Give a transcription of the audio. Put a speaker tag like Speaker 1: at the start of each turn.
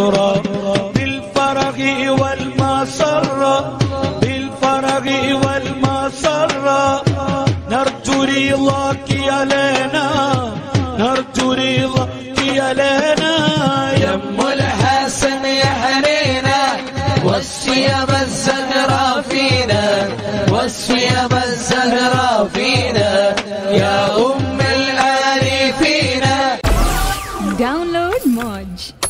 Speaker 1: الأخرى بالفرغ والمسرة بالفرغ والمسرة نرجو رضاك يا لنا نرجو رضاك يا لنا
Speaker 2: يم الحسن هنينا والصيام الزهرة فينا والصيام الزهرة فينا يا أم الآل فينا Download Moj.